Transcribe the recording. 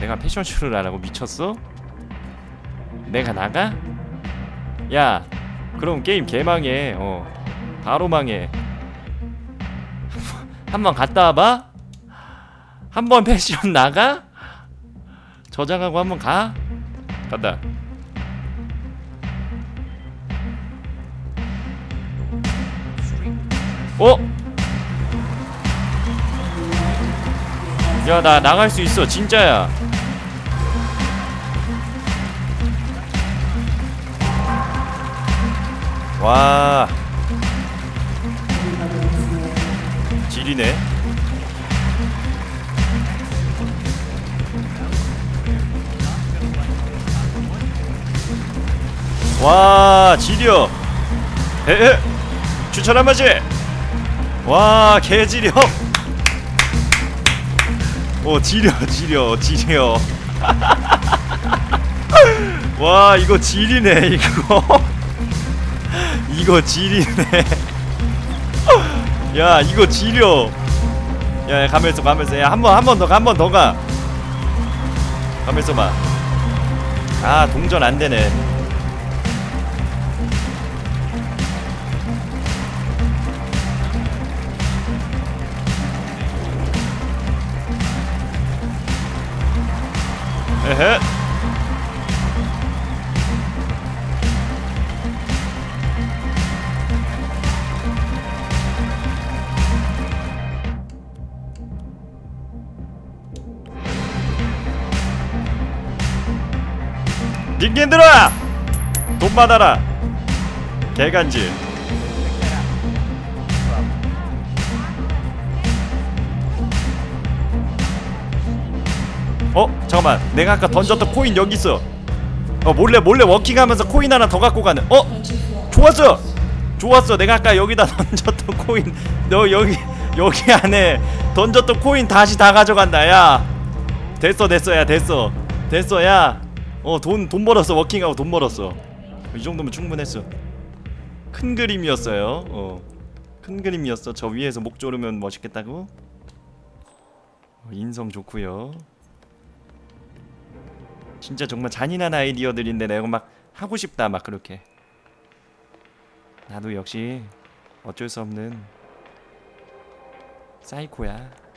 내가 패션쇼를 하라고 미쳤어? 내가 나가? 야 그럼 게임 개망해 어 바로 망해 한 번 갔다 와봐? 한 번 패션 나가? 저장하고 한 번 가? 간다 어? 야 나 나갈 수 있어 진짜야. 와. 지리네. 와 지려 에에 추천 한 마지. 와 개지려 오 지려 지려 지려. 와 이거 지리네 이거. 이거 지리네. 야 이거 지려. 야, 야 가면서 가면서 야 한 번 한 번 더 한 번 더 가. 가면서 봐아 동전 안 되네 에헤. 닌겐들아! 돈 받아라. 개간지 어? 잠깐만. 내가 아까 던졌던 코인 여기 있어. 어 몰래 몰래 워킹하면서 코인 하나 더 갖고 가는. 어? 좋았어! 좋았어. 내가 아까 여기다 던졌던 코인. 너 여기 여기 안에 던졌던 코인 다시 다 가져간다. 야. 됐어 됐어 야 됐어. 됐어 야어돈 돈 벌었어. 워킹하고 돈 벌었어. 이 정도면 충분했어. 큰 그림이었어요. 어 큰 그림이었어. 저 위에서 목 조르면 멋있겠다고? 어, 인성 좋고요 진짜 정말 잔인한 아이디어들인데 내가 막 하고 싶다 막 그렇게. 나도 역시 어쩔 수 없는 사이코야